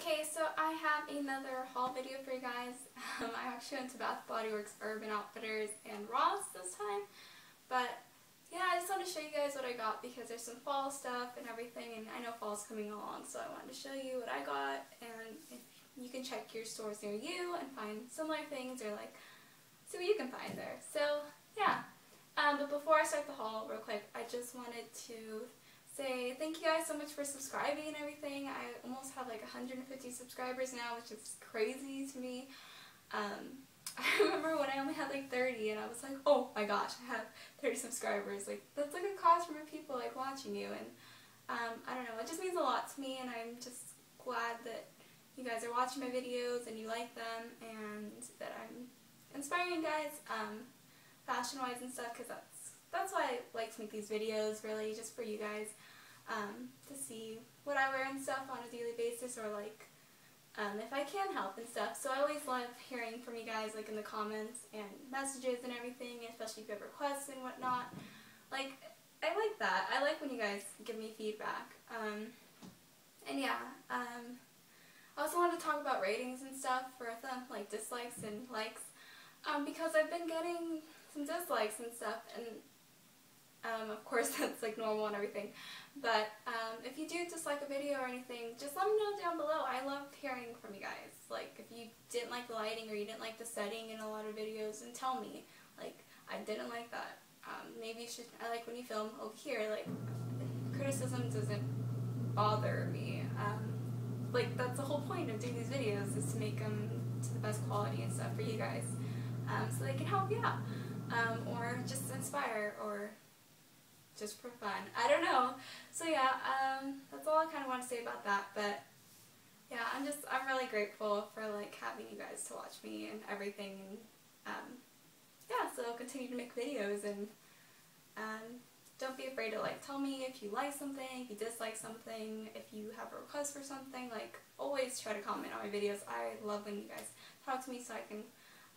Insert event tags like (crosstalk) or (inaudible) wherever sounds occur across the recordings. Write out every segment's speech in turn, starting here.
Okay, so I have another haul video for you guys. (laughs) Um, I actually went to Bath Body Works, Urban Outfitters, and Ross this time. But yeah, I just wanted to show you guys what I got because there's some fall stuff and everything, and I know fall's coming along, so I wanted to show you what I got, and you can check your stores near you and find similar things, or like, see what you can find there. So yeah, um, but before I start the haul, real quick, I just wanted to say thank you guys so much for subscribing and everything. I almost have like 150 subscribers now, which is crazy to me. Um, (laughs) I remember when I only had like 30 and I was like, oh my gosh, I have 30 subscribers. Like, that's like a cause for people like watching you. And um, I don't know, it just means a lot to me and I'm just glad that you guys are watching my videos and you like them and that I'm inspiring you guys um, fashion-wise and stuff because that's, that's why I like to make these videos, really, just for you guys um, to see what I wear and stuff on a daily basis or like um, if I can help and stuff. So I always love hearing from you guys like in the comments and messages and everything, especially if you have requests and whatnot. Like, I like that. I like when you guys give me feedback. Um, and yeah, um, I also want to talk about ratings and stuff for them, like dislikes and likes, um, because I've been getting some dislikes and stuff, and um, of course (laughs) that's like normal and everything. But um, if you do dislike a video or anything, just let me know down below. I love hearing from you guys. Like if you didn't like the lighting or you didn't like the setting in a lot of videos, and tell me. Like I didn't like that. Um, maybe you should. I like when you film over here. Like criticism doesn't bother me. Um, like that's the whole point of doing these videos is to make them to the best quality and stuff for you guys, um, so they can help you out, um, or just inspire or just for fun. I don't know. So yeah, um, that's all I kind of want to say about that. But yeah, I'm just, I'm really grateful for like having you guys to watch me and everything. And um, yeah, so I'll continue to make videos and um, don't be afraid to like tell me if you like something, if you dislike something, if you have a request for something, like always try to comment on my videos. I love when you guys talk to me so I can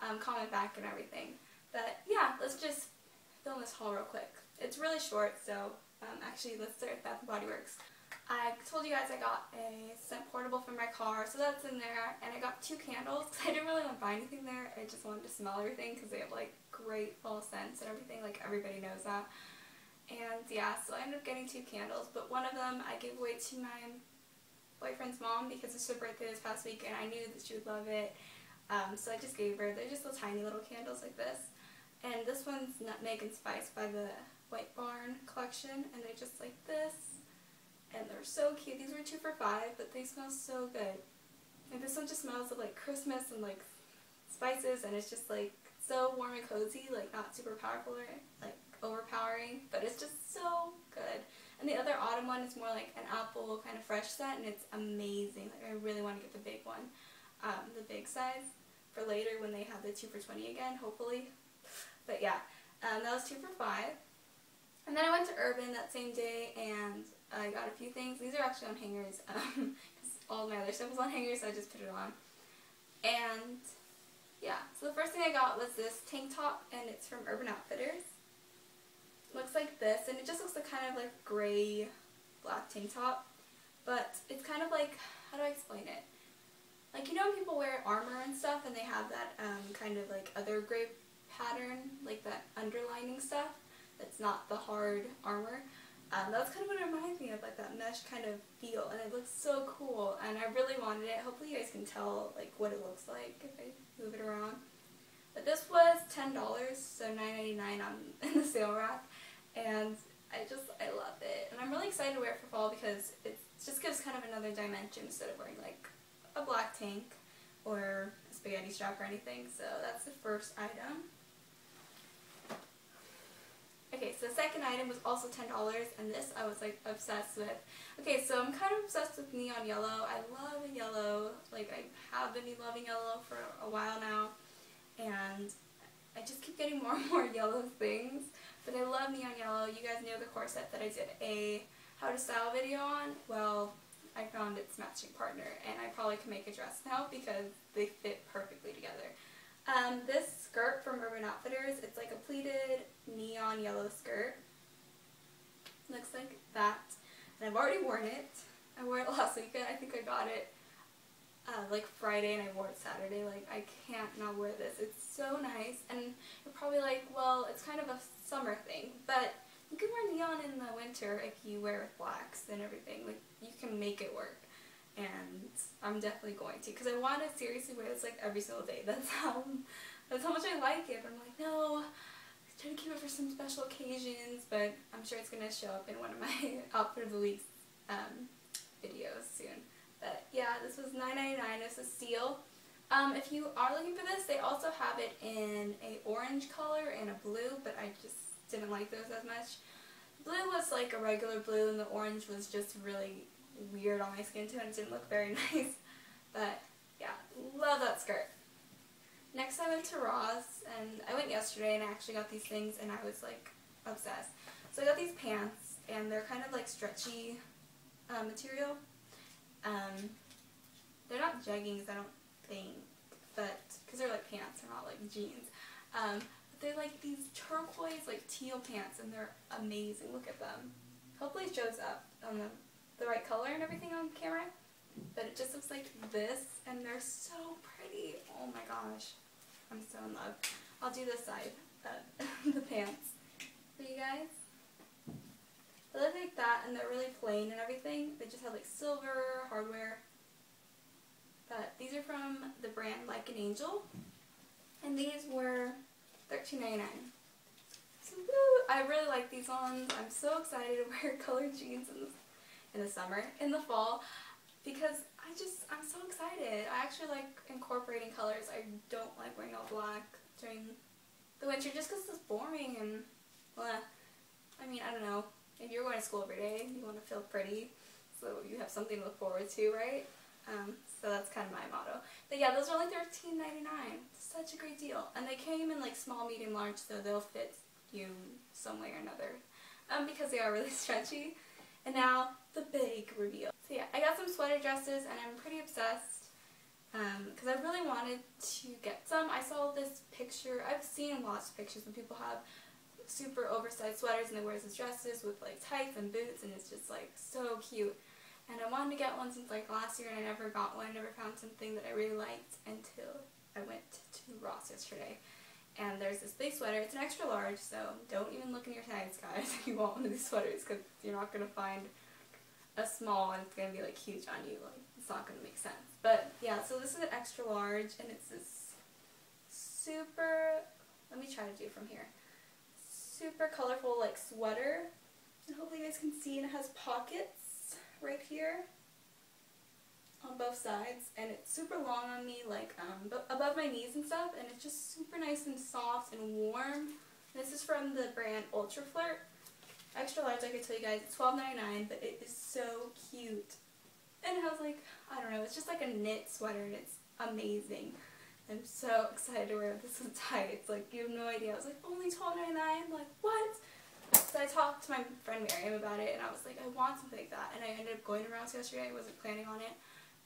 um, comment back and everything. But yeah, let's just film this haul real quick. It's really short, so um, actually let's start with Bath & Body Works. I told you guys I got a scent portable from my car, so that's in there, and I got two candles (laughs) because I didn't really want to buy anything there. I just wanted to smell everything because they have like great fall scents and everything, like everybody knows that. And yeah, so I ended up getting two candles, but one of them I gave away to my boyfriend's mom because it's her birthday this past week and I knew that she would love it. Um, so I just gave her, they're just little tiny little candles like this. And this one's Nutmeg and Spice by the White Barn collection, and they're just like this. And they're so cute. These were two for five, but they smell so good. And this one just smells of like Christmas and like spices, and it's just like so warm and cozy, like not super powerful or like overpowering, but it's just so good. And the other autumn one is more like an apple kind of fresh scent, and it's amazing. Like I really want to get the big one, um, the big size for later when they have the two for 20 again, hopefully. But yeah, um, that was two for five. And then I went to Urban that same day and I got a few things. These are actually on hangers (laughs) because um, all my other stuff was on hangers so I just put it on. And yeah, so the first thing I got was this tank top and it's from Urban Outfitters. looks like this and it just looks like kind of like gray black tank top. But it's kind of like, how do I explain it? Like you know when people wear armor and stuff and they have that um, kind of like other gray pattern, like that underlining stuff? It's not the hard armor. Um, that's kind of what it reminds me of, like that mesh kind of feel, and it looks so cool, and I really wanted it. Hopefully you guys can tell like what it looks like if I move it around. But this was $10, so $9.99 on (laughs) in the sale rack, and I just, I love it. And I'm really excited to wear it for fall because it just gives kind of another dimension instead of wearing like a black tank or a spaghetti strap or anything. So that's the first item. Okay, so the second item was also $10, and this I was like obsessed with. Okay, so I'm kind of obsessed with neon yellow. I love yellow. Like, I have been loving yellow for a while now, and I just keep getting (laughs) more and more yellow things. But I love neon yellow. You guys know the corset that I did a how to style video on. Well, I found its matching partner, and I probably can make a dress now because they fit perfectly together. Um, this skirt from Urban Outfitters, it's like a yellow skirt. Looks like that. And I've already worn it. I wore it (laughs) last weekend. I think I got it uh, like Friday and I wore it Saturday. Like I can't not wear this. It's so nice and you're probably like, well, it's kind of a summer thing, but you can wear neon in the winter if you wear with blacks and everything. Like you can make it work. And I'm definitely going to because I want to seriously wear this like every single day. (laughs) That's how that's how much I like it. But I'm like, no, I'm to keep it for some special occasions. But I'm sure it's gonna show up in one of my (laughs) outfit of the week um, videos soon. But yeah, this was $9.99. It's a steal. Um, if you are looking for this, they also have it in a orange color and a blue, but I just didn't like those as much. Blue was like a regular blue and the orange was just really weird on my skin tone. It didn't look very (laughs) nice. But yeah, love that skirt. Next I went to Ross and I went yesterday and I actually got these things and I was like obsessed. So I got these pants and they're kind of like stretchy uh, material. Um, they're not jeggings, I don't think, but because they're like pants, they're not like jeans. Um, but they're like these turquoise, like teal pants, and they're amazing. Look at them. Hopefully it shows up on the, the right color and everything on camera. But it just looks like this, and they're so pretty. Oh my gosh. I'm so in love. I'll do this side, uh, (laughs) the pants, for you guys. They look like that, and they're really plain and everything. They just have like silver hardware. But these are from the brand Like an Angel. And these were $13.99. So woo! I really like these ones. I'm so excited to (laughs) wear colored jeans in the, in the summer. In the fall. Because I just, I'm so excited. I actually like incorporating colors. I don't like wearing all black during the winter just because it's boring and, well, I mean, I don't know if you're going to school every day, you want to feel pretty, so you have something to look forward to, right? Um, so that's kind of my motto. But yeah, those are only $13.99. Such a great deal. And they came in like small, medium, large, so they'll fit you some way or another. Um, because they are really (laughs) stretchy. And now, the big reveal. So yeah, I got some sweater dresses and I'm pretty obsessed. Because um, I really wanted to get some. I saw this picture, I've seen lots of pictures when people have super oversized sweaters and they wear these dresses with like tights and boots and it's just like so cute. And I wanted to get one since like last year and I never got one. I never found something that I really liked until I went to Ross yesterday. And there's this big sweater. It's an extra large, so don't even look in your tags, guys, (laughs) if you want one of these sweaters because you're not going to find a small and it's going to be like huge on you. Like, it's not going to make sense. But yeah, so this is an extra large and it's this super, let me try to do from here super colorful like sweater. And hopefully you guys can see and it has pockets right here on both sides and it's super long on me like um, above my knees and stuff and it's just super nice and soft and warm. This is from the brand Ultra Flirt. Extra large I could tell you guys it's $12.99 but it is so cute. And it has like, I don't know, it's just like a knit sweater and it's amazing. I'm so excited to wear this (laughs) with tights. Like, you have no idea. I was like, only $12.99? Like, what? So I talked to my friend Miriam about it, and I was like, I want something like that. And I ended up going to Ross yesterday. I wasn't planning on it.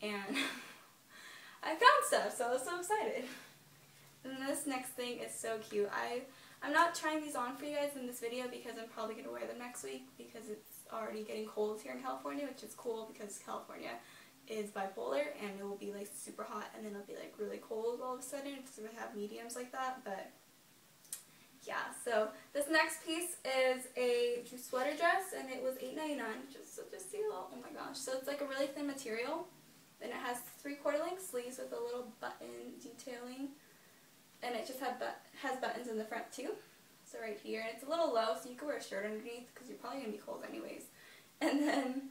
And (laughs) I found stuff, so I was so excited. And this next thing is so cute. I, I'm not trying these on for you guys in this video because I'm probably going to wear them next week because it's already getting cold here in California, which is cool because California is bipolar and it will be like super hot and then it'll be like really cold all of a sudden because we have mediums like that but yeah so this next piece is a sweater dress and it was $8.99 which is such a steal oh my gosh so it's like a really thin material then it has three quarter length with a little button detailing and it just but has buttons in the front too so right here and it's a little low so you can wear a shirt underneath because you're probably going to be cold anyways (laughs) and then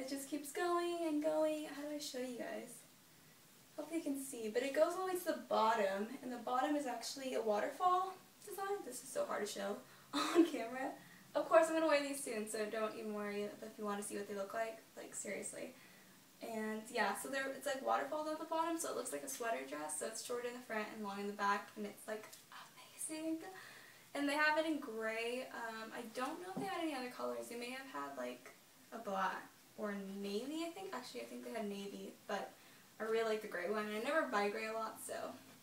it just keeps going and going. How do I show you guys? Hopefully you can see. But it goes all the way to the bottom. And the bottom is actually a waterfall design. This is so hard to show (laughs) on camera. Of course, I'm going to wear these soon, so don't even worry if you want to see what they look like. Like, seriously. And yeah, so there it's like waterfalls at the bottom, so it looks like a sweater dress. So it's short in the front and long in the back, and it's like amazing. And they have it in gray. Um, I don't know if they had any other colors. They may have had like a black or navy, I think. Actually, I think they had navy, but I really like the gray one. And I never buy gray a lot, so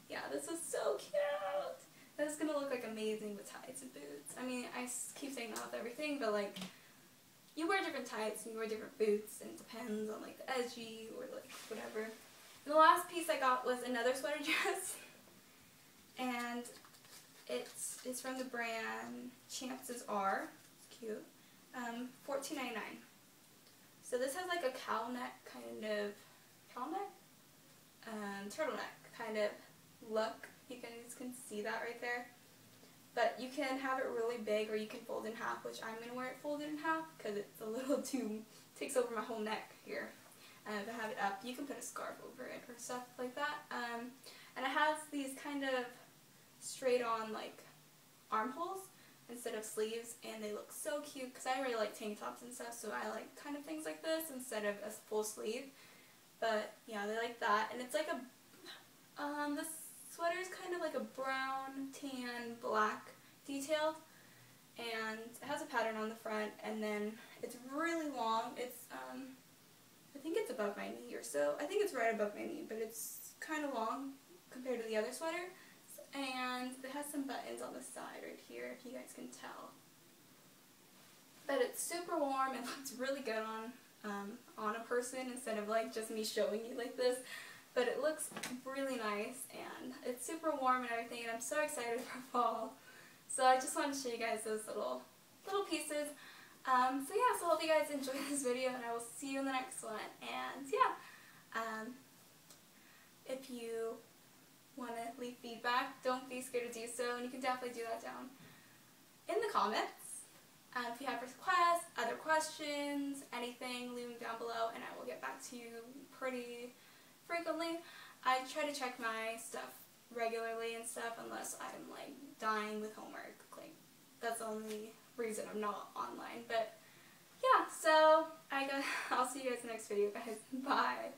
yeah, this is so cute. This is going to look like amazing with tights and boots. I mean, I keep saying that with everything, but like, you wear different tights and you wear different boots, and it depends on like the edgy or like whatever. the last piece I got was another sweater (laughs) dress. and it's, it's from the brand Chances Are. It's cute. Um, $14.99. So this has like a cowl neck kind of, cowl neck? Um, turtleneck kind of look. You guys can see that right there. But you can have it really big or you can fold in half, which I'm going to wear it folded in half because it's a little (laughs) too, takes over my whole neck here. And to have it up, you can put a scarf over it or stuff like that. Um, and it has these kind of straight on like armholes instead of sleeves and they look so cute because I really like tank tops and stuff so I like kind of things like this instead of a full sleeve. But yeah, they like that and it's like a, um, this sweater is kind of like a brown, tan, black detailed and it has a pattern on the front and then it's really long. It's, um, I think it's above my knee or so. I think it's right above my knee, but it's kind of long compared to the other sweater. And it has some buttons on the side right here, if you guys can tell. But it's super warm and (laughs) looks really good on um, on a person instead of like just me showing you like this. But it looks really nice and it's super warm and everything and I'm so excited (laughs) for fall. So I just wanted to show you guys those little little pieces. Um, so yeah, so I hope you guys enjoyed this video and I will see you in the next one. And yeah, um, if you want to leave feedback, don't be scared to do so and you can definitely do that down in the comments. Um, if you have requests, other questions, anything, leave them down below and I will get back to you pretty frequently. I try to check my stuff regularly and stuff unless I'm like dying with homework. Like that's the only reason I'm not online. But yeah, so I got (laughs) I'll see you guys in the next video guys. (laughs) Bye.